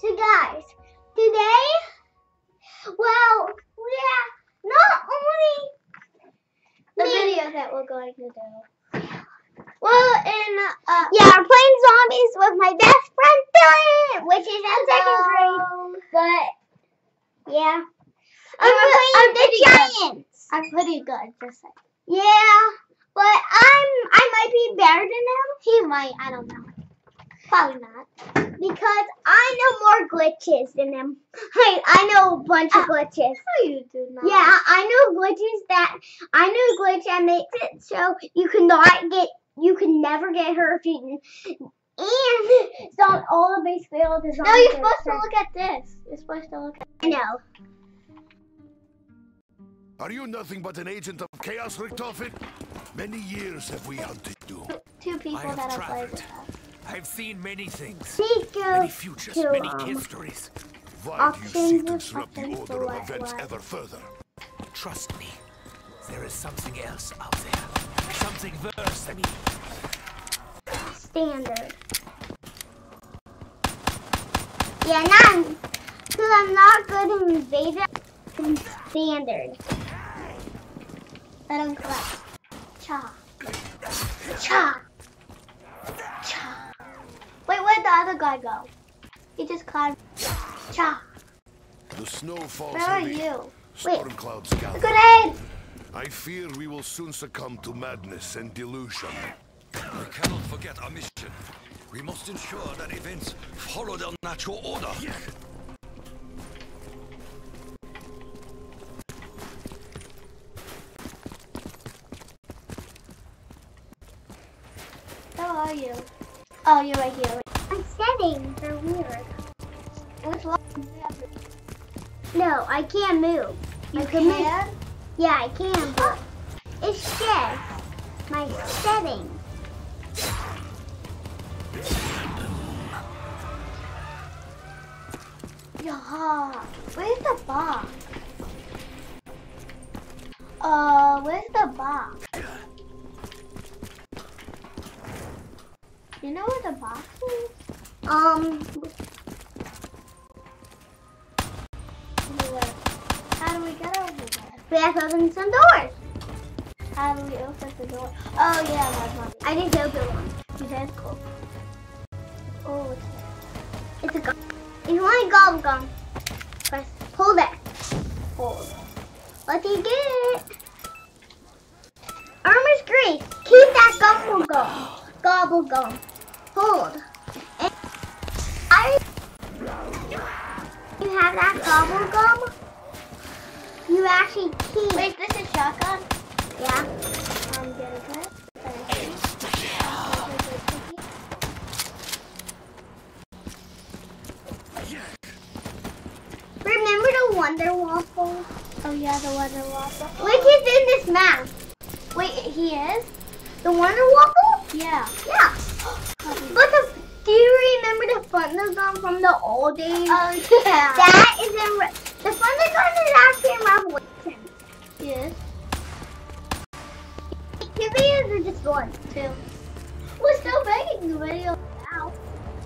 So guys, today, well, we yeah, not only The me- video that we're going to do. Well, in uh, yeah, we're playing zombies with my best friend Dylan, which is in second grade. But yeah, I'm and we're playing I'm the pretty good. Giants. I'm pretty good, just like. Yeah, but I'm I might be better than him He might, I don't know. Probably not. because I know more glitches than him. I I know a bunch of Ah. glitches. No, you do not. Yeah, I know glitches that I know a glitch that makes it so you cannot get you can never get hurt if you and so all the basically all the No, you're supposed to look at this. You're supposed to look at I know. Are you nothing but an agent of chaos, Richtofen? Many years have we hunted you. two people I have that have played with us. I've seen many things, many futures, to many um, histories. Why do you seek to disrupt the order of events what? ever further? Trust me, there is something else out there. Something worse than standard. Yeah, not because I'm not good in Invader. I'm standard. Let him collect. Cha. Cha. Cha. Wait, where'd the other guy go? He just climbed. Cha. The snow falls Where are heavy. you? Storm clouds gather. Grenade! I fear we will soon succumb to madness and delusion. We cannot forget our mission. We must ensure that events follow their natural order. Where are you? Oh, you're right here. Are weird. Which one? No, I can't move. You I can move. Yeah, I can, but it's just my setting. Yeah. Where's the box? Uh, where's the box? You know where the box is? Um, How do we get over there? we have to open some doors. How do we open the door? Oh yeah, my money. I just opened one. You guys cool. Oh, it's It's a gum. If you want a gobble gum, press hold it. Hold. Let you get it. Armor's grease. Keep that gobble gum. Gobble gum. Hold. Have that gobble gum. You actually keep. Wait, this is shotgun. Yeah. I'm getting it. Remember the Wonder Waffle? Oh yeah, the Wonder Waffle. Which is in this map. Wait, he is? The Wonder Waffle? Yeah. Yeah. But the, do you remember the Thunder Gun from the old days? Oh yeah. that is in Re- the Thunder Gun is actually in Revelation. Yes. Two videos or just one? Two. We're still making the video now.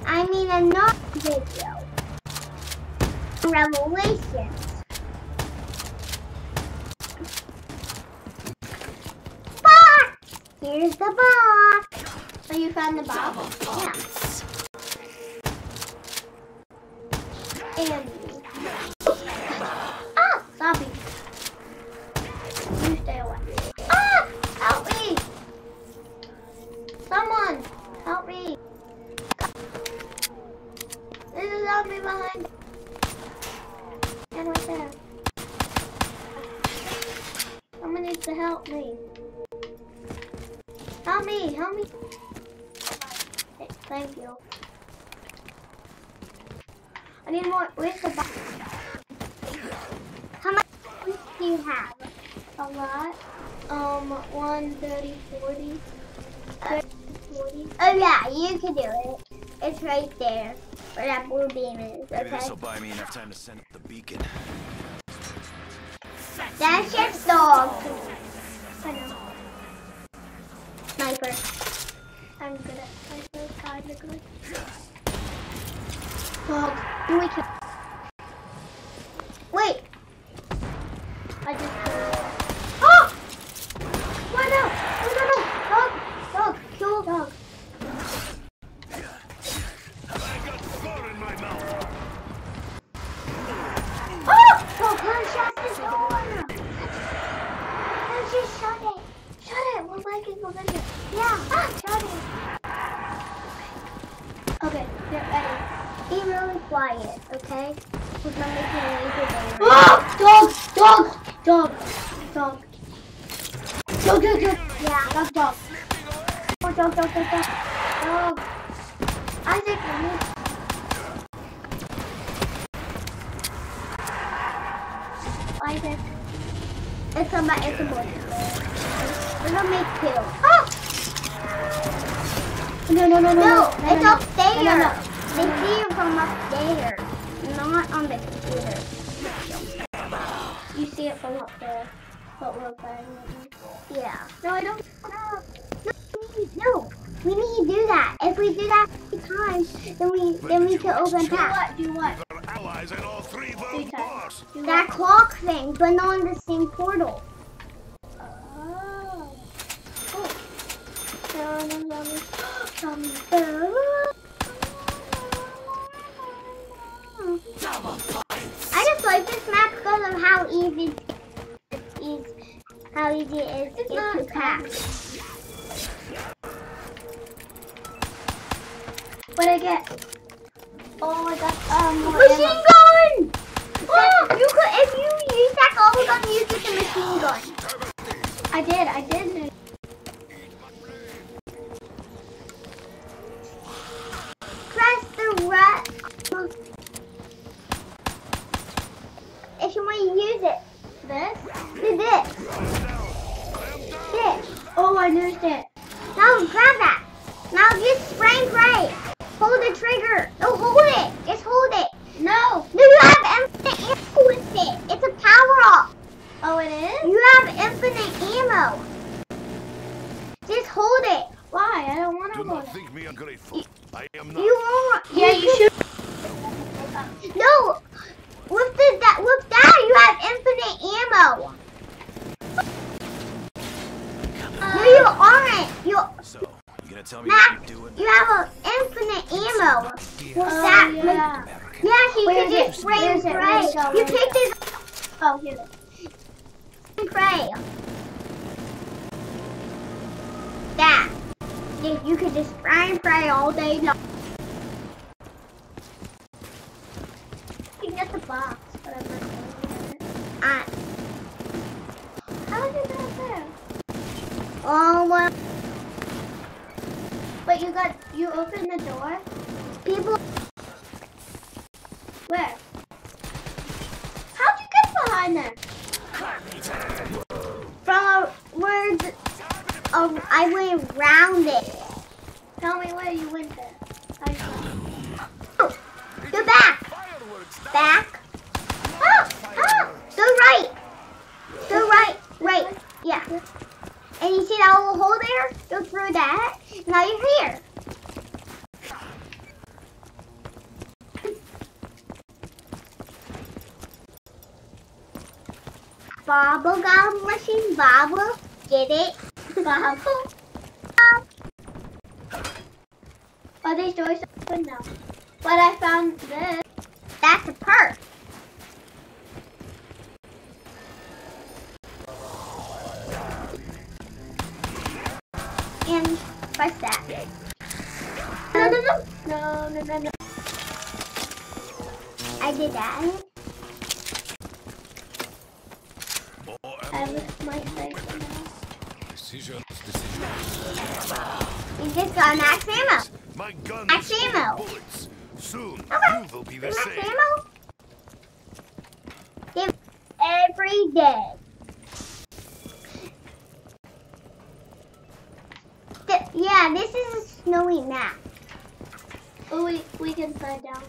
I mean another video. Revelations. Box! Here's the box. So you found the box? Yeah. Do it. It's right there where that blue beam is. Maybe Okay. this will buy me enough time to send up the beacon. That's your dog. I know. Sniper. I'm good at sniper, kinda good. Dog. Do we kill? Wait. I just killed. Oh! Why no? No, no, no. Dog. Dog. Kill dog. I got four in my mouth. Oh! Dog, run, shut the door. Let's just shut it. Shut it. We're making. Yeah. Ah. Okay, get ready. Be really quiet, okay? We're not making a major video. Oh! Dog! Dog! Dog! Dog! Dog, dog, dog! Yeah. Dog! Oh, dog, dog, dog, dog. Dog! Isaac. Isaac. It's a, it's a boy. We're gonna two. Oh! No, no, no, no, No, no, it's no, upstairs. No, no, no. They see you from upstairs, not on the computer. You see it from up there. But we're playing it. Yeah. No, I don't. No, no, we need to do that. If we do that three times, then we then we can open Do that. what? Do what? Our allies and all three Three times. Do That what? clock thing, but not in the same portal. Oh. Cool. Yummy, yummy. Yummy. I just like this map because of how easy it is, how easy it is It's to pack. What I get? Oh, I got um Machine ammo. gun! Oh, you could if you use that gobble gun, you get the machine gun. I did. I did. Press the. If you want to use it, This? do this. This. Oh, I understand. Now grab that. Now just spray and pray. Hold the trigger. No, hold it. Just hold it. No. No, you have infinite ammo with it. It's a power up. Oh, it is? You have infinite ammo. Just hold it. Why? I don't want Do to hold not it. think me ungrateful. I am not. You won't. Yeah, you should. No. With the that with that you have infinite ammo. No, you uh, aren't. You So, you gonna tell me Max, what you're doing? you have a infinite ammo. With Oh, that, yeah. like, yeah, so you Where can just it? spray and it? pray. Where is? You Where is picked it? it Oh, here it is. and pray. You could just spray and pray all day long. You can get the box, but I'm not going How did you get there? oh well, But you got, you opened the door? people. Where? How'd you get behind there? From a I went around it. Tell me where you went there. Oh, go back. Back. Oh, oh, go right. Go right. Right. Yeah. And you see that little hole there? Go through that. Now you're here. Bobble gum machine, bobble. Get it? Bobble. Are these doors open now? But I found this. That's a perk. And press that. No, no, no. No, no, no, no. I did that. I was my face now. Decisions, decisions. You just got max ammo. My gun Max is full of ammo. bullets. Soon, Okay. you will be the Max same. ammo. Give every day. Th- yeah, this is a snowy map. Oh, we, we can slide down.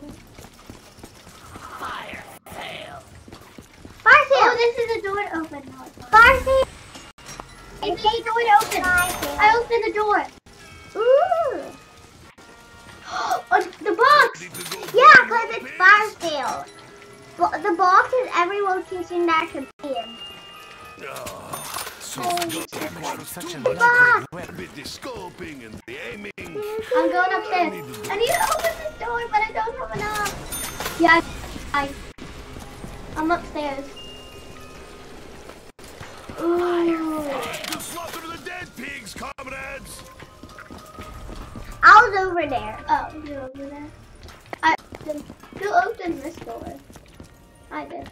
Fire fail. Barfield! Oh, this is a door open now. Barfield! It's a door open. I opened the door. Ooh! Oh, the box. Need to go Yeah, because it's fire sale. Bo- the box is every location that could be in. So Such Box. with the scoping and the aiming. I'm going upstairs. I need to open this door, but I don't have enough. Yeah, I. I'm upstairs. Ooh. To slaughter the dead pigs, comrades! I was over there. Oh, you're over there. I opened, who opened this door? I did.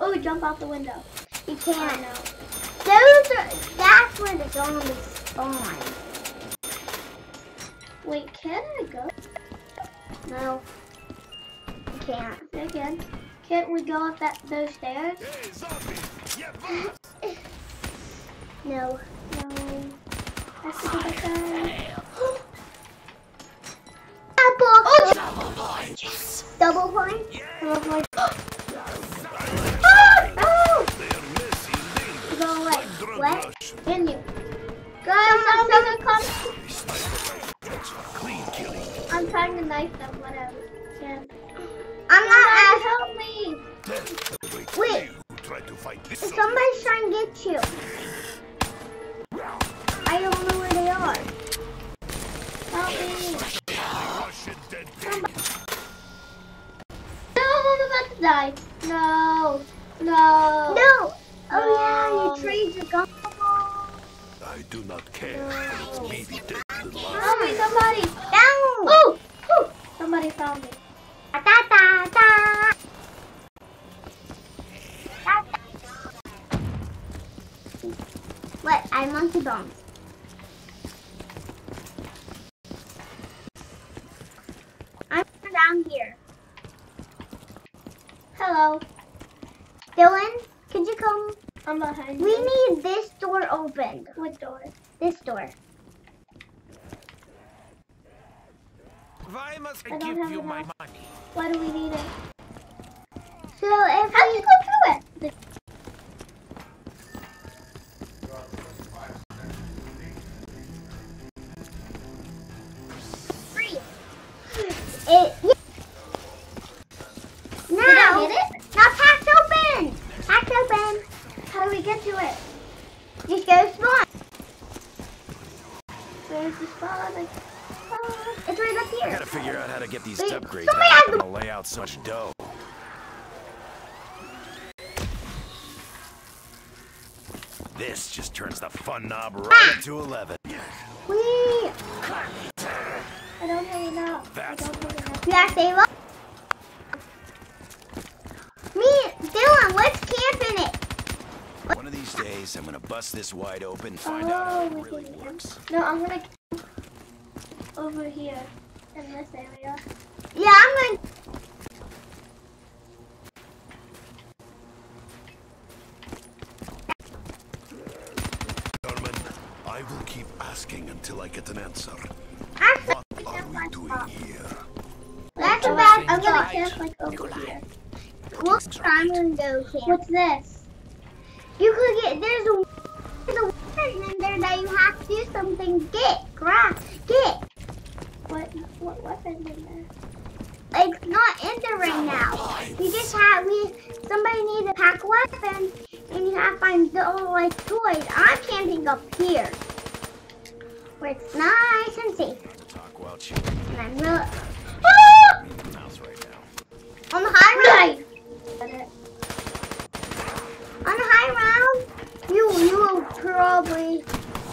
Oh, jump out the window. You can't. know. Those are. That's where the zombies spawn. Wait, can I go? No. You can't. Say again. Can't we go up that those stairs? Hey, zombie! Yeah! No. No. I have to go back Apple. Oh, Double point. Yes. Double point. Ah, They're messy. Go away. What? In you. Guys, I'm come. That's for clean killing. I'm trying to knife them, whatever. Can. I'm not Guys, help me. Wait. who try to fight this Somebody's trying to get you. I don't know where they are. Help me. Russian dead pig. No, I'm about to die. No. No. No. Oh No. yeah, you um, trade your gun. I do not care. Maybe dead little life. Help me, somebody. Down. Ooh, ooh. Somebody found me. Da da da. What? I monkey bombs. I'm down here. Hello. Dylan, could you come? I'm behind We you. need this door opened. What door? This door. Why must I I give you my turns knob right up to 11. We I don't have enough. I That's don't have enough. you gotta save up. Me, Dylan, let's camp in it. One of these days, I'm gonna bust this wide open, find Oh, out how it oh, really can- works. No, I'm gonna over here in this area. Yeah, I'm going. Norman, I will keep asking until I get an answer. What are we doing here? that's a Oh, bad I'm gonna spot. camp like over here. We'll I'm gonna go camp. What's this? You could get there's a there's a weapon in there that you have to do something. Get, grab, get. What what weapon in there? It's not in there right now. You just have we somebody needs a pack weapons and you have to find the all like toys. I'm camping up here. Where it's nice and safe. Talk while chewing And I'm really Ah! your mouth right now. on the high ground. On the high ground, you you will probably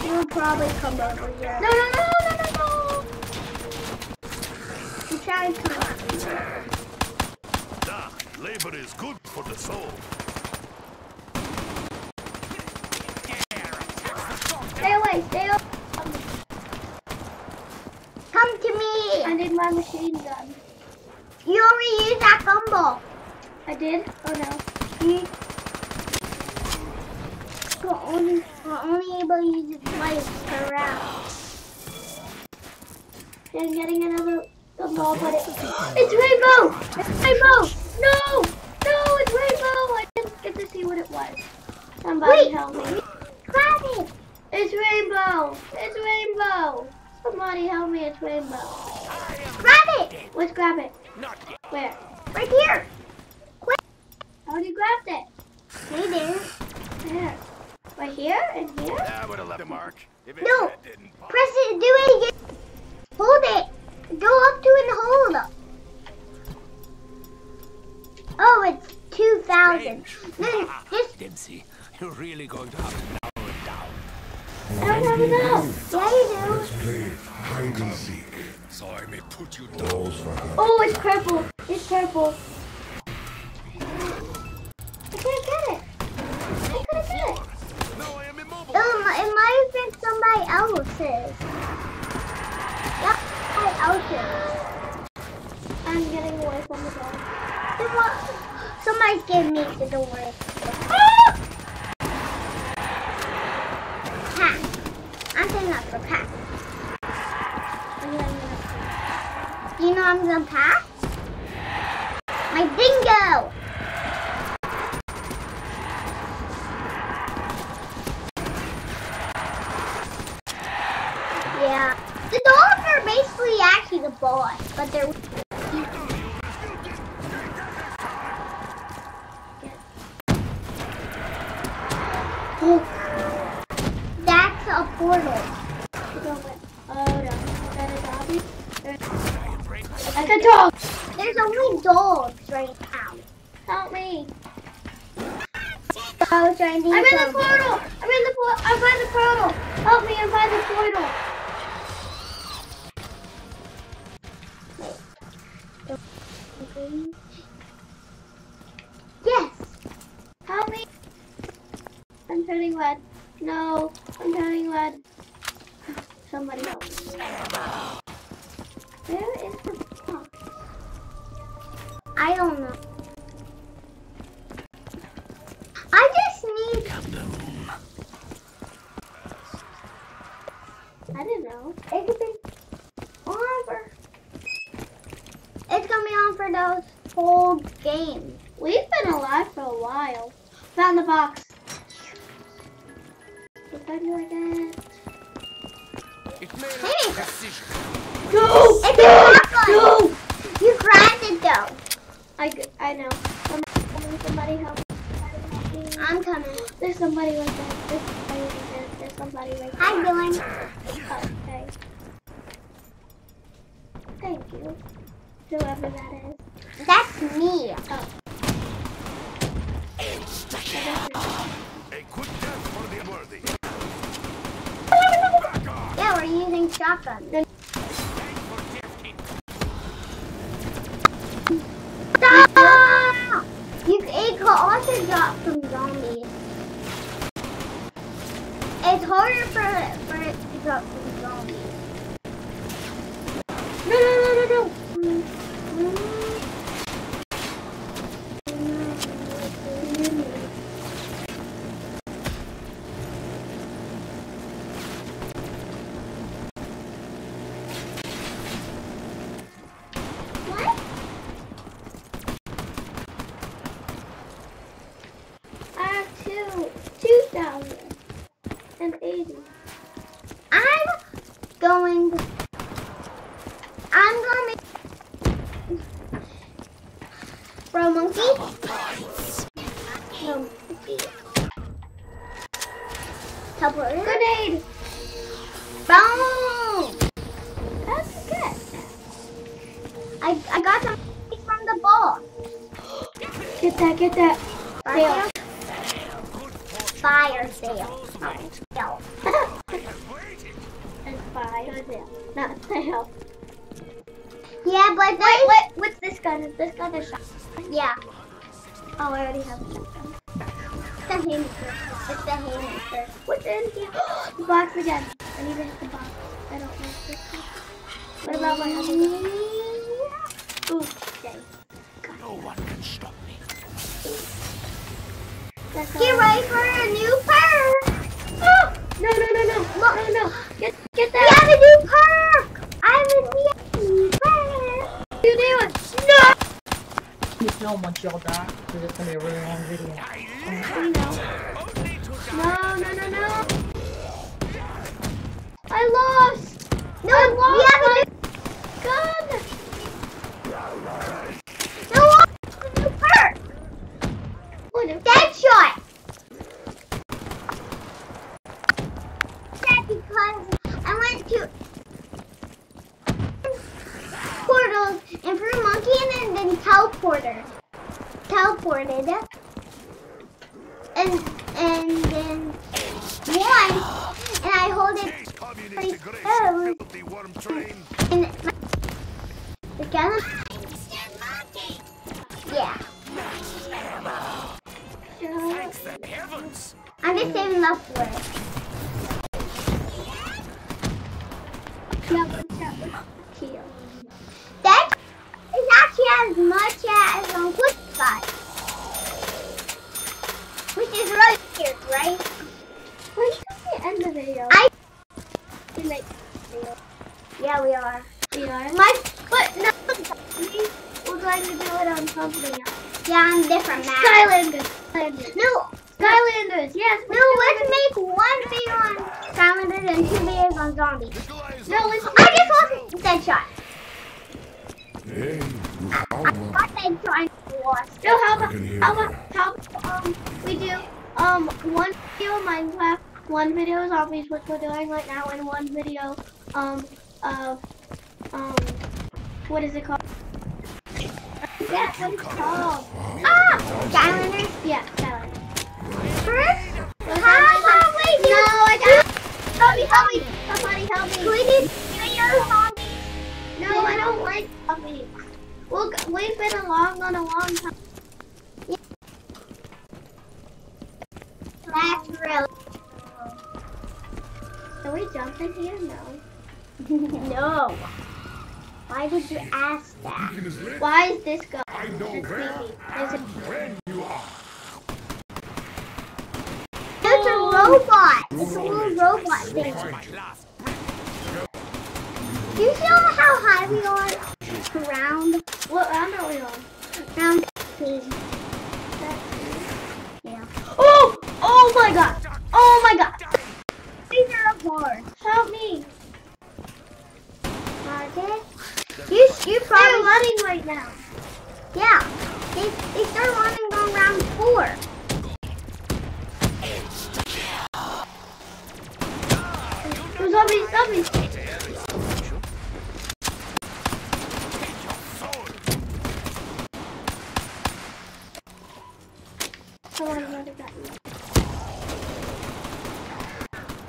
you will probably come over here. No no no. You try and come up. Ah, labor is good for the soul. Stay away, stay away. Come to me. I need my machine gun. You already used that gumball. I did? Oh no. You we're only we're only able to use it twice per round. I'm getting another the ball, but it, it's rainbow! It's rainbow! No! No, it's rainbow! I didn't get to see what it was. Somebody Wait. help me. Grab it. It's rainbow! It's rainbow! Somebody help me, it's rainbow. Grab it. Let's grab it. Not yet. Where? Right here. Quick! I already grabbed it. No, you didn't. Where? Right here and here? I would have left a mark. If it No. didn't. Press it. Do it again. Hold it. Go up to it and hold. Up! Oh, it's 2,000. Then just, Dempsey, you're really going to have to narrow it down. I don't have enough. yeah, you do. Play hide and seek. So I may put you down. Oh, it's purple. It's purple. I can't get it. I couldn't get it. No, I am immobile. Um, it might have been somebody else's. Yep, somebody else's. I'm getting away from the what- Somebody's getting me, so don't worry. Pass. I'm saying that for pass. I'm gonna- You know I'm gonna pass? My dingo! Yeah. The dogs are basically actually the boss, but they're That's a portal. Oh no. Is that a doggy? Like a dog. There's only dogs right now. Help me. I to I'm in the portal. I'm in the portal. I'm by the portal. Help me. I'm by the portal. Whoever that is. That's me. A quick death for the unworthy. Yeah, we're using shotguns. Stop! You, it could also drop from zombies. It's harder for, for it to drop from zombies. No, no, no, no, no. What? I have two. Two thousand and eighty. I'm going. I'm going. Bro, monkey. No, monkey. Teleporter. Grenade! Boom! That's good. I, I got some from the ball. Get that, get that. Fire Fire sale. Sale. and fire sale. Not sale. Yeah, but Wait, what? What's this gun? Is this gun a shot? Yeah. Oh, I already have a shotgun. It's the haymaker. It's the haymaker. What's in here? the box again. I need to hit the box. I don't like this one. What about my other okay. No one can stop me. Get ready for a new perk. Oh! No, no, no, no. No, no. Get, get We have a new perk. I have a new perk. You do it. No! Keep film once y'all die, because it's gonna be a really long video. I know. No, no, no, no. I lost. No, I lost we have a new gun. shot. That because I went to portals and threw a monkey and then, then teleporter. Teleported. And and then one and I hold it and, and the camera just saving up for it. Yeah, but that was cute. That is actually as much as on Quick Spot. Which is right here, right? When should we end the video? I We make yeah we are. we are. My But no, we- we're going to do it on something else. yeah on different map. Skylanders. Skylanders. No, Skylanders. Yes. no, let's make one video on Skylanders and two videos on zombies. Nikolai's No, on let's- I just lost Deadshot. Hey, What Deadshot lost. No, how I about can hear how about how about, um we do um one video Minecraft, one video zombies, which we're doing right now, and one video um of um what is it called? Yeah, what is it called? Ah, Skylanders. Yeah, Skylanders. First, how about we do? No, I got help me, help me, somebody help Can me. we do video zombies? No, I don't like zombies. Well, we've been along on a long time. That's really. Can we jump in here? No. no. Why would you ask that? Why is this go? I know It's where. There's a when you are. There's a oh. robot. It's a little robot thing. Do you feel how high we are? Round, what round are we on? round 15. Yeah. Oh! Oh my god! Oh my god! These are hard. Help me! Okay. You, you probably... They're running right now. Yeah. They, they start running on round four. There's zombies, zombies. Come on, another guy.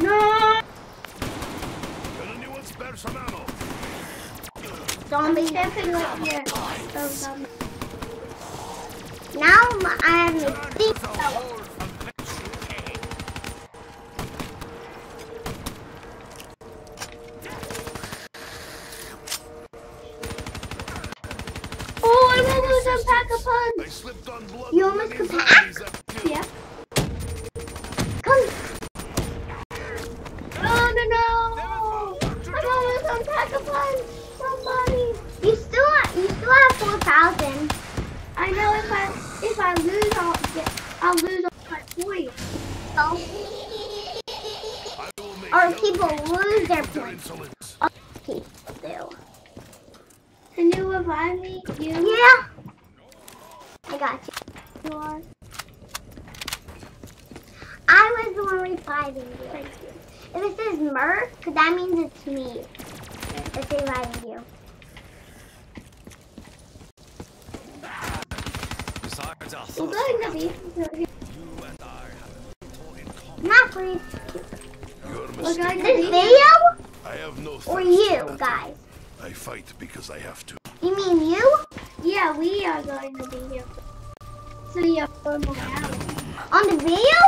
No! Can anyone spare some ammo? I'm camping right here. Oh, zombies. Now m- I have a deep Oh, I almost unpack a I punch. slipped on blood. You with almost many could- zombies I've killed. Yeah. Come. Oh, no, no! I almost unpack a punch. Somebody. You still have, you still have four thousand. I know if I if I lose, I'll get I'll lose all my points. I will make Or hell people lose their their points. insolence. People do. Can you revive me? You? Yeah. I got you. You are. I was the one reviving you. Thank you. If it says Murph, that means it's me that's reviving you. Besides our We're going to be. you and I have more in common. Not for you. You're mistaken. this video I have no or you guys. I fight because I have to. You mean you Yeah, we are going to be here. So you have four more hours. on the video?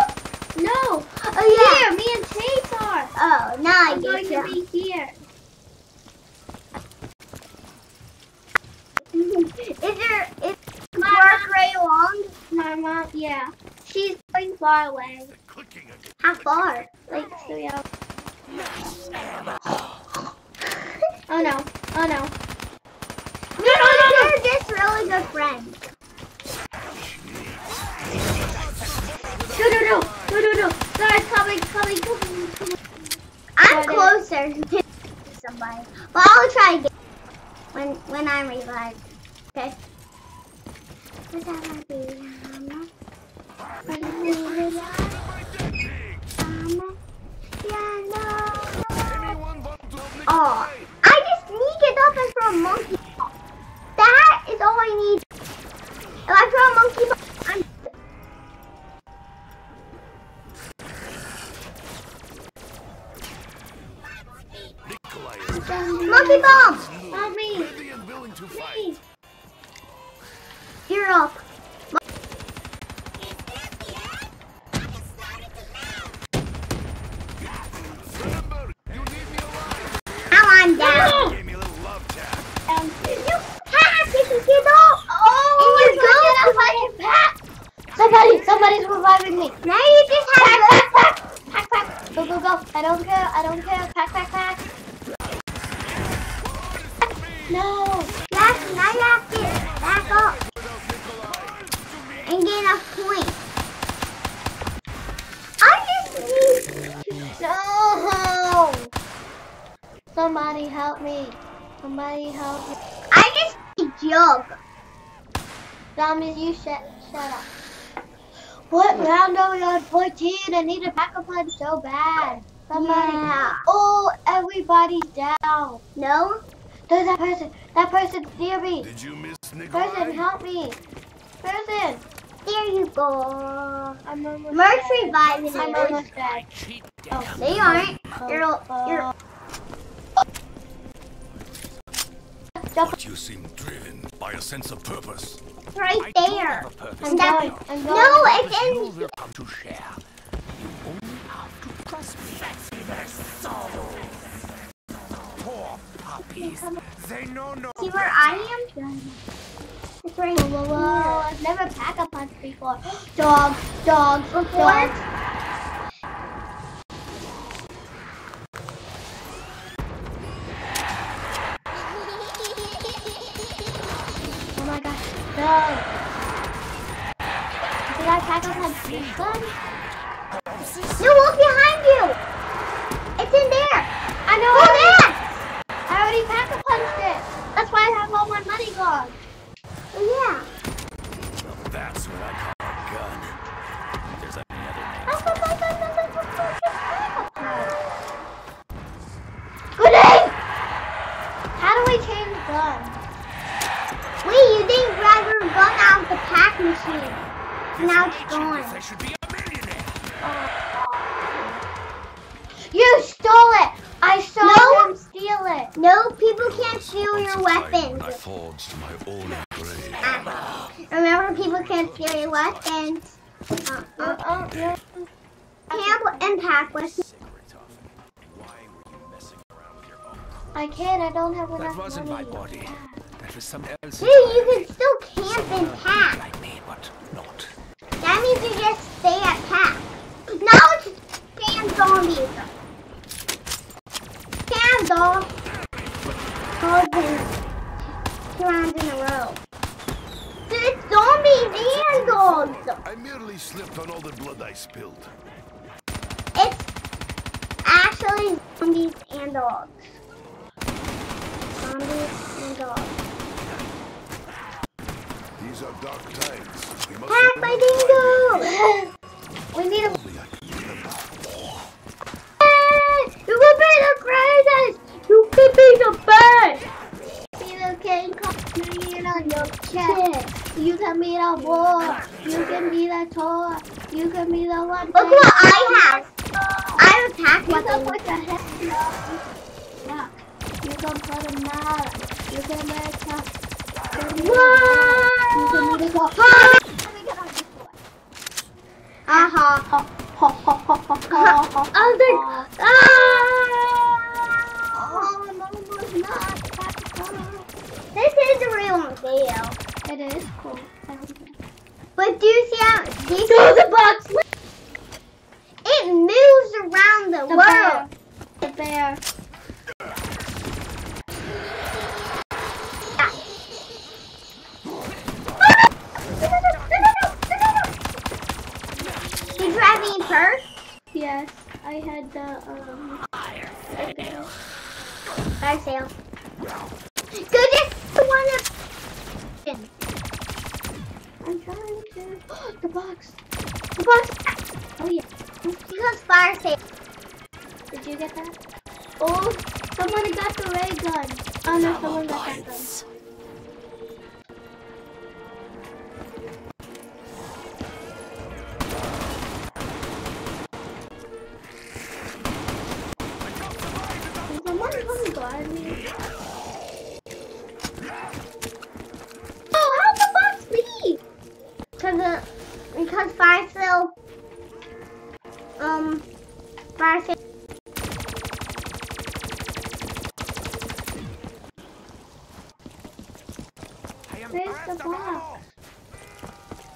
No. Oh yeah. Here, me and Chase are. Oh, now I I'm going get to be here. Is there is Mark Ray Long? My mom, yeah. She's going far away. How far? Like three hours. Oh no. Oh no. No, no, no, no. They're just really good friends. No, no, no. No, no, no. Guys, coming, coming, coming, coming. I'm closer to somebody, but I'll try again when when I'm revived. Okay. Would that might be, Oh, I just need it off and throw a monkey ball. That is all I need. If I throw a monkey ball, I'm... Monkey bomb! Help me! You're up. Somebody's reviving me. Now you just have Pack, pack, pack, pack. Go, go, go. I don't care. I don't care. Pack, pack, pack. No. Yes, now you have to back up and get enough points. I just need No. Somebody help me. Somebody help me. I just need jug. Zombies, you shut, shut up. What round are we on? 14. I need a pack a punch so bad. Somebody. Yeah. Oh, everybody's down. No? There's that person. That person's near me. Did you miss Person, help me. Person. There you go. I'm almost Merch dead. reviving I'm almost dead. Cheat Oh. They aren't. You're, you're, uh, Jump. But you seem driven by a sense of purpose. right there. have purpose. I'm That- going. I'm going. No, Purpose it's you in. will come to share. You only have to trust me. Poor puppies. They know no See where I am? It's right Whoa, whoa, whoa. I've never pack a punch before. Dog, dog, Before? dog. Did I pack a punch this one? No, look behind you. It's in there. I know. Go I. I already pack a punched it. That's why I have all my money gone. Now it's gone. I should be a millionaire. You stole it! I saw No. him steal it. No, people can't steal your weapons. I forged my own grave. Remember, people can't steal your weapons. Uh, Uh, uh, yeah. Camp and pack with I can't. I don't have enough That wasn't my body. That was some else. Dude, you can still camp and pack. Like me, but not. That means you just stay at pack. Now it's spam zombies. Spam dog. Two rounds in a row. It's zombies and dogs. I merely slipped on all the blood I spilled. It's actually zombies and dogs. Zombies and dogs. These are dark times. We must Pack my dingo! we need a. Eh, you can be the greatest! You can be the best! You can come me on your chest. You can be the war. You can be the tour. You can be the one. Look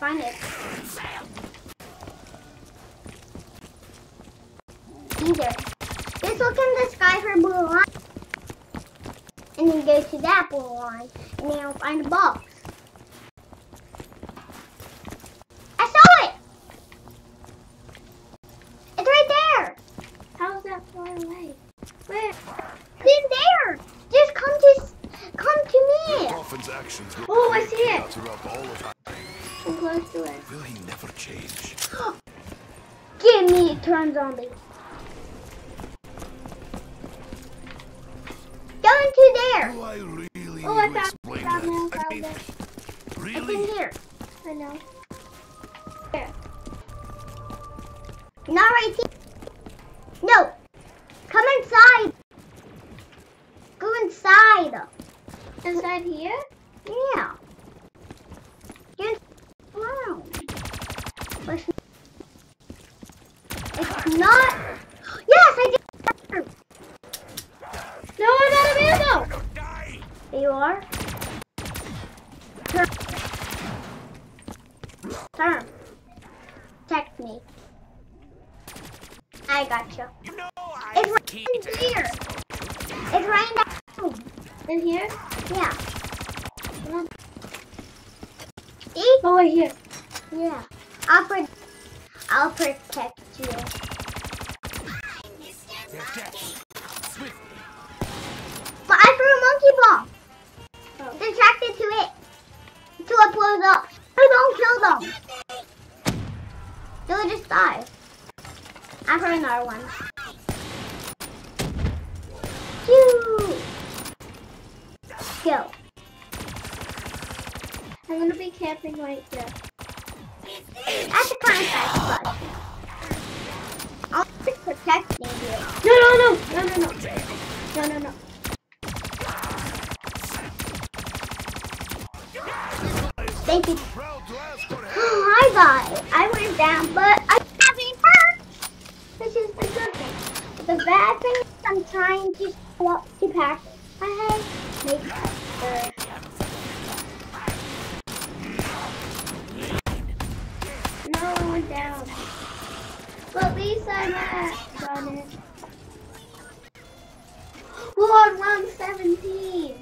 Find it. Either. Just look in the sky for blue line. And then go to that blue line. And then find a box. I saw it! It's right there! How's that far away? Where? It's in there! Just come to s- come to me! Dolphin's actions will Oh, I create see it. chaos throughout all of time. I'm close to it. Will he never change? Give me a turn Are. Turn. Turn. Text me. I got you. You know I It's right here. It's right down. In here? Yeah. See? Oh, right here. Yeah. I'll pro- I'll protect One. Go. I'm gonna be camping right here. That's a of. I'll just protecting you. No, no, no! No, no, no. No, no, no. Thank you. Proud to ask for help. Hi guys. I went down, but I'm having hurt. Which is the good thing. But the bad thing is I'm trying to show up to pack. I make sure. No, I went down. But at least I'm at. We're on round 17.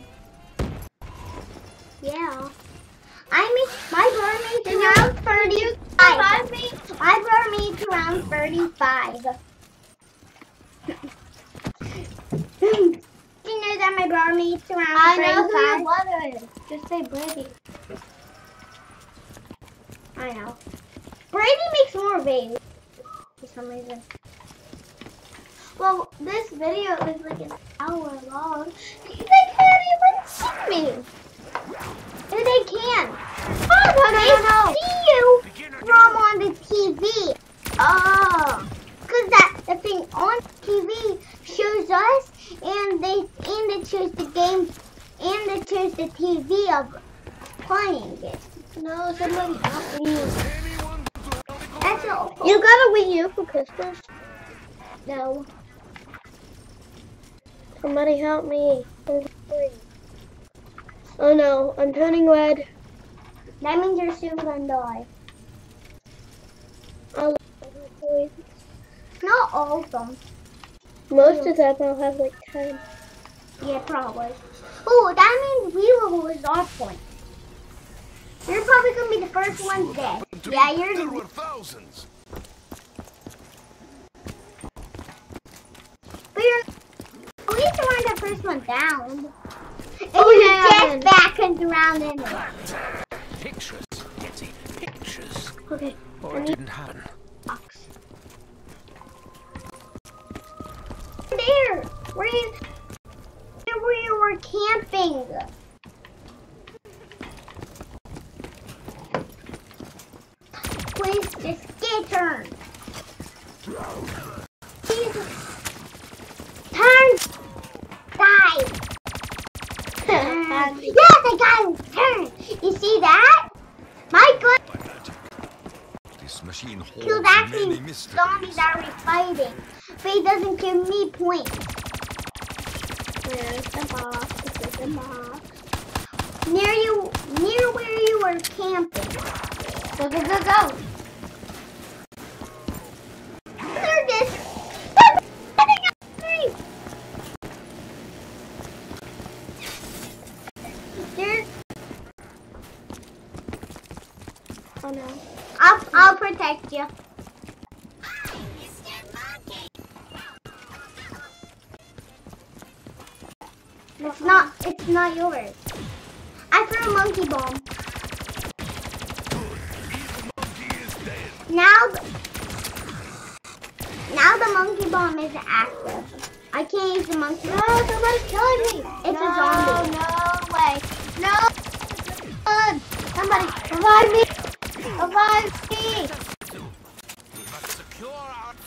Yeah. I mean, my brother made to round Can you 35. revive me? My brother made to round 35. Do you know that my brother made to I know who your brother is. Just say Brady. I know. Brady makes more babies for some reason. Well, this video is like an hour long. They can't even see me. No, they can. Oh, no, they no, no. see you from on the TV. Oh. Cause that the thing on TV shows us, and they and it shows the game, and it shows the TV of playing it. No, somebody help me. Anyone to help me? That's all. You got a Wii U for Christmas? No. Somebody help me. Oh no, I'm turning red. That means you're soon gonna die. I'll Not all of them. Most of them I'll have like 10. Yeah, probably. Oh, that means we will lose our point. You're probably gonna be the first one dead. Yeah, you're There the were thousands. But you're at least you weren't the first one down. And Oh, you yeah. just back and around anyway. Pictures, Getty. Pictures. Okay. Or it didn't happen. Box. There, where you, where you were camping. Please just get turn. Please. Turn. Die. yes, I got him. Turn. You see that? My By. This machine holds kills many actually zombies that we're fighting, but he doesn't give me points. Where's the box? This is the box. Near you, near where you were camping. Go, go, go, go. Not yours. I threw a monkey bomb. Now, now the monkey bomb is active. I can't use the monkey. No, somebody's killing me. It's no, a zombie. No way. No. Somebody revive me. Revive me.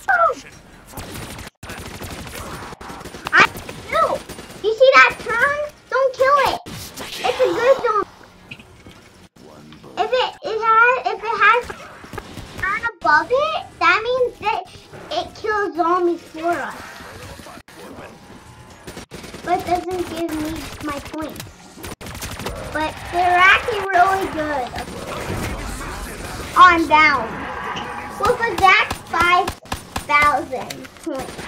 Oh. I no. You see that turn? Good zombie. If it, it has if it has turn above it, that means that it kills zombies for us. But doesn't give me my points. But they're actually really good. I'm down. Well, a Zach 5,000 points.